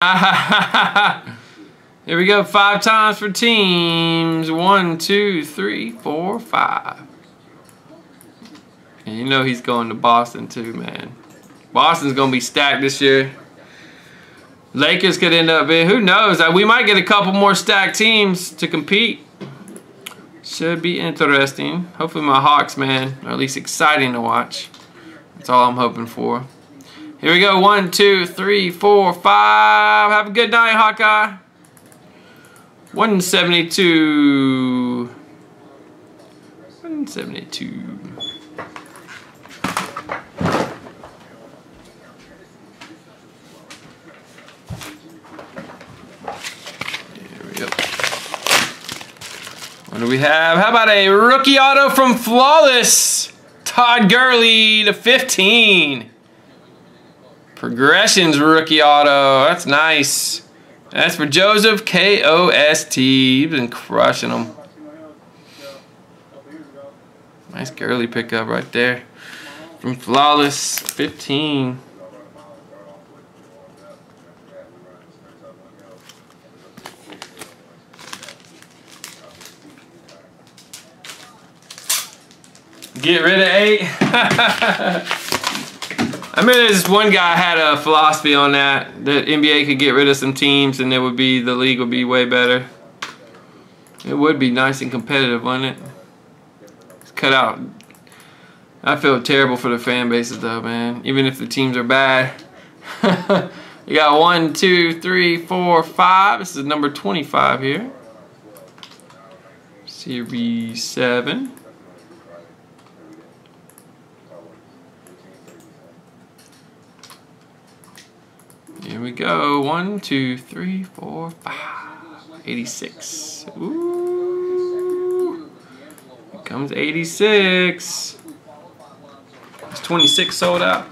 Here we go, five times for teams. One, two, three, four, five. And you know he's going to Boston too, man. Boston's going to be stacked this year. Lakers could end up being, who knows? Uh, we might get a couple more stacked teams to compete. Should be interesting. Hopefully my Hawks, man, are at least exciting to watch. That's all I'm hoping for. Here we go. One, two, three, four, five. Have a good night, Hawkeye. 172. 172. What do we have? How about a rookie auto from Flawless? Todd Gurley to 15. Progressions rookie auto. That's nice. That's for Joseph K-O-S-T. He's been crushing them. Nice Gurley pickup right there. From Flawless 15. Get rid of eight. I remember this one guy had a philosophy on that, that NBA could get rid of some teams and it would be, the league would be way better. It would be nice and competitive, wouldn't it? It's cut out. I feel terrible for the fan bases though, man. Even if the teams are bad. you got one, two, three, four, five. This is number 25 here. Series 7. Here we go. One, two, three, four, five. 86. Ooh. Here comes 86. It's 26 sold out.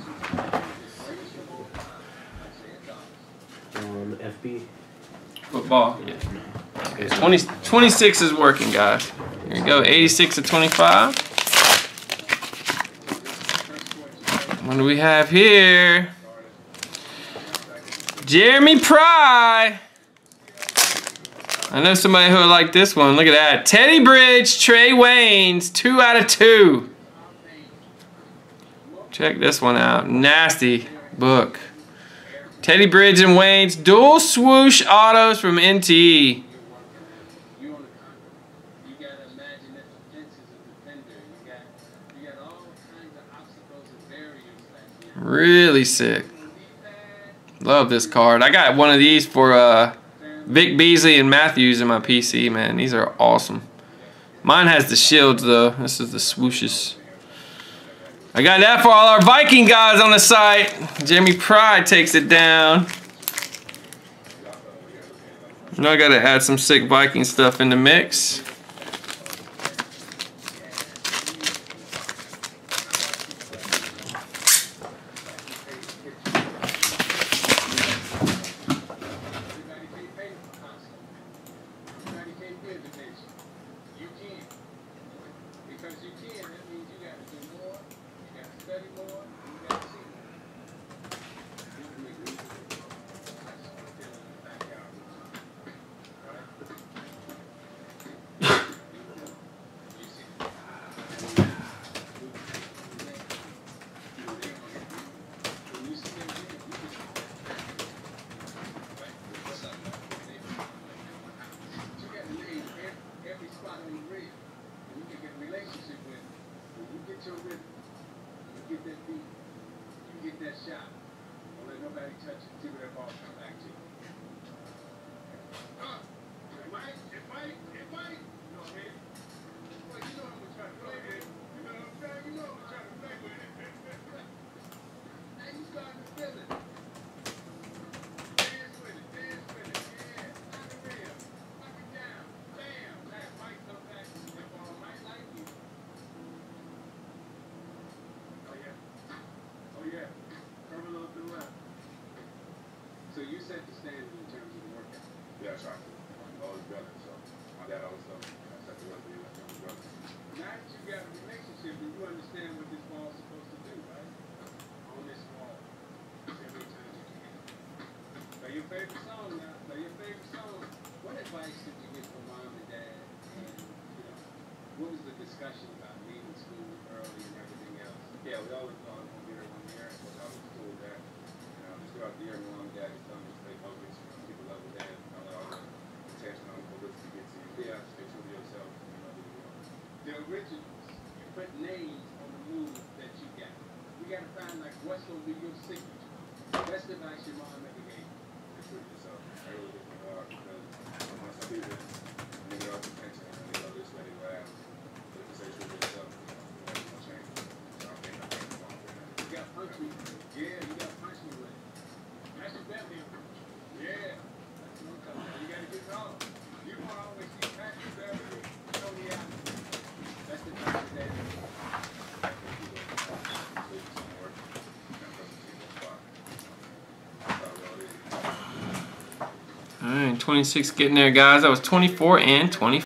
Um, FB. Football. Yeah. Okay, 20, 26 is working, guys. Here we go. 86 to 25. What do we have here? Jeremy Pry. I know somebody who would like this one. Look at that. Teddy Bridge, Trae Waynes, two out of two. Check this one out. Nasty book. Teddy Bridge and Waynes, dual swoosh autos from NTE. Really sick. Love this card. I got one of these for uh, Vic Beasley and Matthews in my PC, man. These are awesome. Mine has the shields, though. This is the swooshes. I got that for all our Viking guys on the site. Jimmy Pride takes it down. You know I gotta add some sick Viking stuff in the mix. Because you can, that means you got to do more, you got to study more, you got to see more. So standard in terms of the workout. Yeah, that's. I'm always better. so my dad always told me, you the work for you like younger brother. Now that you got a relationship and you understand what this ball is supposed to do, right? On this ball, Every time you can. Play your favorite song now. Play your favorite song. What advice did you get from mom and dad? And, you know, what was the discussion about leaving school? the originals. You put names on the moves that you got. We got to find like what's going to be your signature. That's the advice your mom ever gave. It's yourself early, uh, because once I do this. All right, 26 getting there, guys. I was 24 and 25.